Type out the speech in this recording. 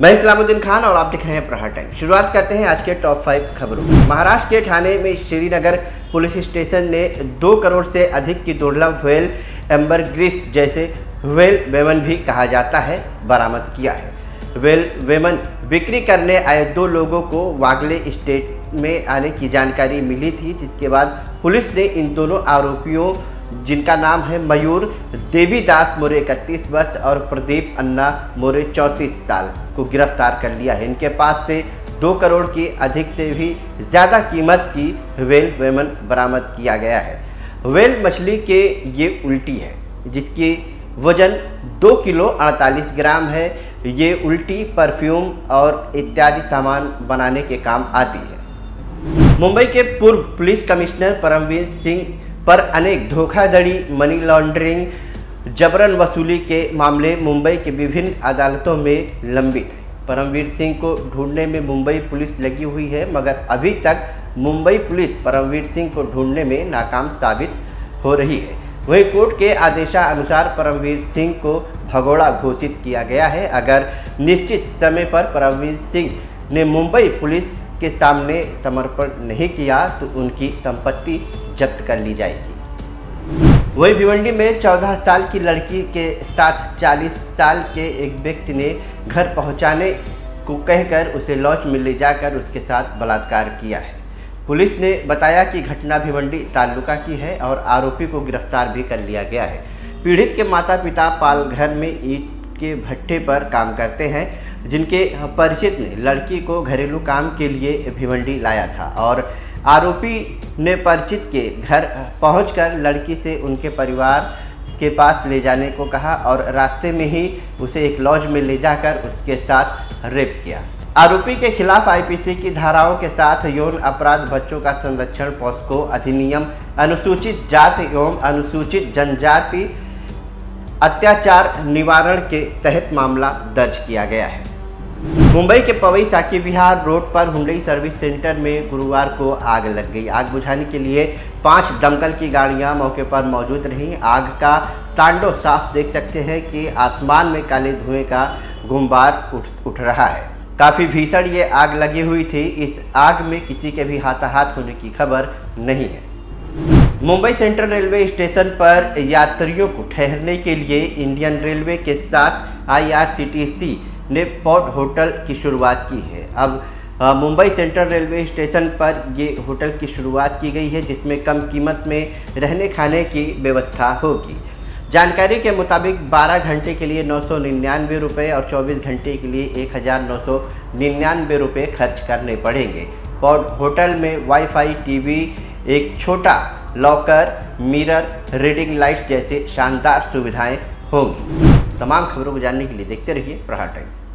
मैं इस्लामुद्दीन खान और आप देख रहे हैं प्रहार टाइम। शुरुआत करते हैं आज के टॉप फाइव खबरों महाराष्ट्र के ठाणे में श्रीनगर पुलिस स्टेशन ने दो करोड़ से अधिक की दुर्लभ व्हेल, एम्बर ग्रीस जैसे व्हेल वेमन भी कहा जाता है, बरामद किया है। वेल वेमन बिक्री करने आए दो लोगों को वागले स्टेट में आने की जानकारी मिली थी, जिसके बाद पुलिस ने इन दोनों आरोपियों, जिनका नाम है मयूर, देवीदास मोरे इकतीस वर्ष और प्रदीप अन्ना मोरे चौंतीस साल को गिरफ़्तार कर लिया है। इनके पास से दो करोड़ की अधिक से भी ज़्यादा कीमत की वेल वेमन बरामद किया गया है। वेल मछली के ये उल्टी है, जिसकी वज़न दो किलो अड़तालीस ग्राम है। ये उल्टी परफ्यूम और इत्यादि सामान बनाने के काम आती है। मुंबई के पूर्व पुलिस कमिश्नर परमवीर सिंह पर अनेक धोखाधड़ी, मनी लॉन्ड्रिंग जबरन वसूली के मामले मुंबई के विभिन्न अदालतों में लंबित हैं। परमवीर सिंह को ढूँढने में मुंबई पुलिस लगी हुई है, मगर अभी तक मुंबई पुलिस परमवीर सिंह को ढूँढने में नाकाम साबित हो रही है। वहीं कोर्ट के आदेशानुसार परमवीर सिंह को भगोड़ा घोषित किया गया है। अगर निश्चित समय पर परमवीर सिंह ने मुंबई पुलिस के सामने समर्पण नहीं किया तो उनकी संपत्ति जब्त कर ली जाएगी। वही भिवंडी में 14 साल की लड़की के साथ 40 साल के एक व्यक्ति ने घर पहुँचाने को कहकर उसे लॉज में ले जाकर उसके साथ बलात्कार किया है। पुलिस ने बताया कि घटना भिवंडी तालुका की है और आरोपी को गिरफ़्तार भी कर लिया गया है। पीड़ित के माता पिता पालघर में ईट के भट्टे पर काम करते हैं, जिनके परिचित ने लड़की को घरेलू काम के लिए भिवंडी लाया था और आरोपी ने परिचित के घर पहुंचकर लड़की से उनके परिवार के पास ले जाने को कहा और रास्ते में ही उसे एक लॉज में ले जाकर उसके साथ रेप किया। आरोपी के खिलाफ आईपीसी की धाराओं के साथ यौन अपराध, बच्चों का संरक्षण, पॉस्को अधिनियम, अनुसूचित जाति एवं अनुसूचित जनजाति अत्याचार निवारण के तहत मामला दर्ज किया गया है। मुंबई के पवई साकी विहार रोड पर हुंडई सर्विस सेंटर में गुरुवार को आग लग गई। आग बुझाने के लिए पाँच दमकल की गाड़ियाँ मौके पर मौजूद रहीं। आग का तांडव साफ़ देख सकते हैं कि आसमान में काले धुएँ का गुम्बार उठ उठ रहा है। काफ़ी भीषण ये आग लगी हुई थी। इस आग में किसी के भी हाथाहाथ होने की खबर नहीं है। मुंबई सेंट्रल रेलवे स्टेशन पर यात्रियों को ठहरने के लिए इंडियन रेलवे के साथ आईआरसीटीसी ने पॉट होटल की शुरुआत की है। अब मुंबई सेंट्रल रेलवे स्टेशन पर ये होटल की शुरुआत की गई है, जिसमें कम कीमत में रहने खाने की व्यवस्था होगी। जानकारी के मुताबिक 12 घंटे के लिए नौ सौ निन्यानवे रुपये और 24 घंटे के लिए एक हज़ार नौ सौ निन्यानवे रुपये खर्च करने पड़ेंगे। और होटल में वाईफाई, टीवी, एक छोटा लॉकर, मिरर, रीडिंग लाइट्स जैसे शानदार सुविधाएँ होंगी। तमाम खबरों को जानने के लिए देखते रहिए प्रहार टाइम्स।